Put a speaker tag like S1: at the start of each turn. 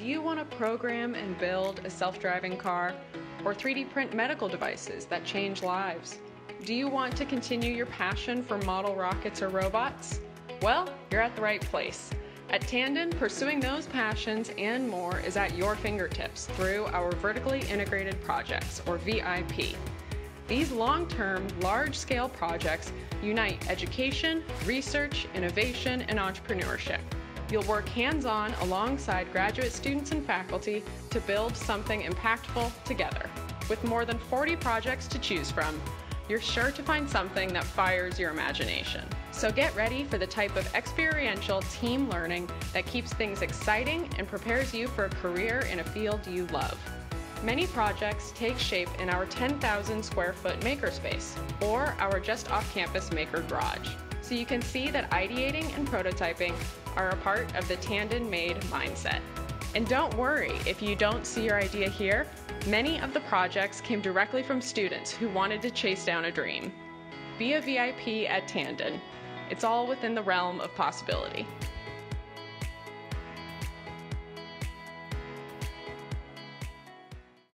S1: Do you want to program and build a self driving car or 3D print medical devices that change lives? Do you want to continue your passion for model rockets or robots? Well, you're at the right place. At Tandon, pursuing those passions and more is at your fingertips through our vertically integrated projects, or VIP. These long term, large scale projects unite education, research, innovation, and entrepreneurship. You'll work hands on alongside graduate students and faculty to build something impactful together. With more than 40 projects to choose from, you're sure to find something that fires your imagination. So get ready for the type of experiential team learning that keeps things exciting and prepares you for a career in a field you love. Many projects take shape in our 10,000 square foot makerspace or our just off campus maker garage. So you can see that ideating and prototyping are a part of the Tandon made mindset. And don't worry if you don't see your idea here, many of the projects came directly from students who wanted to chase down a dream. Be a VIP at Tandon. It's all within the realm of possibility.